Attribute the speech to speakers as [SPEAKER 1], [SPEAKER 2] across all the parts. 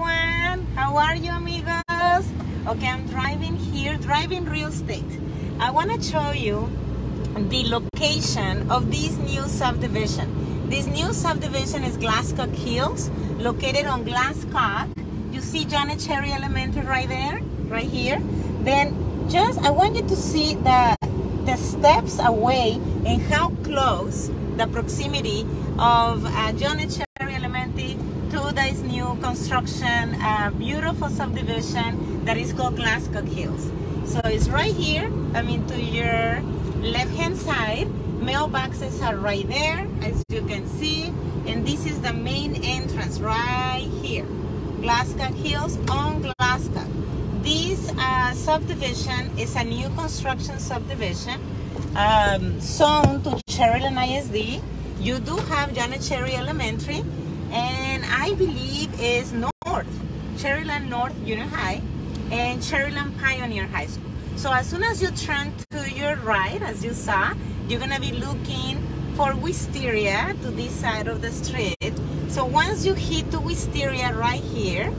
[SPEAKER 1] everyone. How are you, amigos? Okay, I'm driving here, driving real estate. I want to show you the location of this new subdivision. This new subdivision is Glasscock Hills, located on Glasscock. You see Janet Shary Elementary right there, right here. Then just, I want you to see the, the steps away and how close the proximity of uh, Janet Shary new construction, uh, beautiful subdivision that is called Glasscock Hills. So it's right here, I mean to your left hand side. Mailboxes are right there, as you can see. And this is the main entrance right here. Glasscock Hills on Glasscock. This uh, subdivision is a new construction subdivision um, zoned to Sharyland ISD. You do have Janet Shary Elementary and I believe is North, Sharyland North Junior High and Sharyland Pioneer High School. So as soon as you turn to your right, as you saw, you're gonna be looking for Wisteria to this side of the street. So once you hit the Wisteria right here,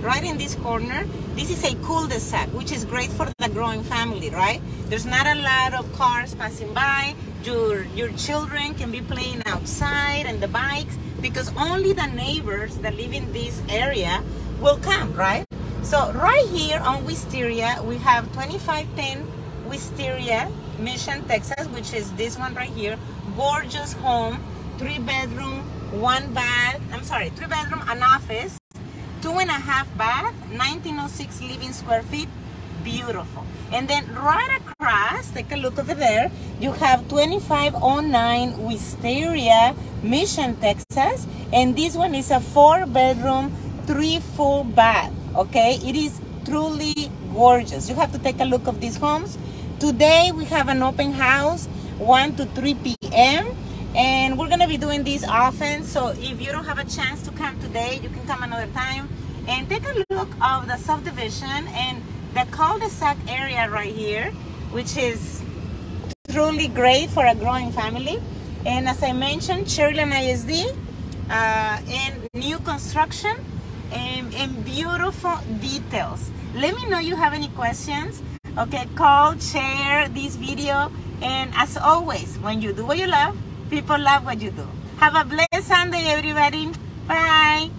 [SPEAKER 1] right in this corner, this is a cul-de-sac, which is great for the growing family, right? There's not a lot of cars passing by. Your, your children can be playing outside and the bikes because only the neighbors that live in this area will come, right? So right here on Wisteria, we have 2510 Wisteria, Mission, Texas, which is this one right here. Gorgeous home, three bedroom, one bath, I'm sorry, three bedroom, an office, two and a half bath, 1906 living square feet, beautiful. And then right across, take a look over there, you have 2509 Wisteria, Mission, Texas. And this one is a four bedroom, three full bath, okay? It is truly gorgeous. You have to take a look of these homes. Today we have an open house, 1 to 3 p.m. And we're gonna be doing this often. So if you don't have a chance to come today, you can come another time and take a look of the subdivision and the cul-de-sac area right here, which is truly great for a growing family. And as I mentioned, Sharyland ISD uh, and new construction and, and beautiful details. Let me know you have any questions. Okay, call, share this video. And as always, when you do what you love, people love what you do. Have a blessed Sunday, everybody. Bye.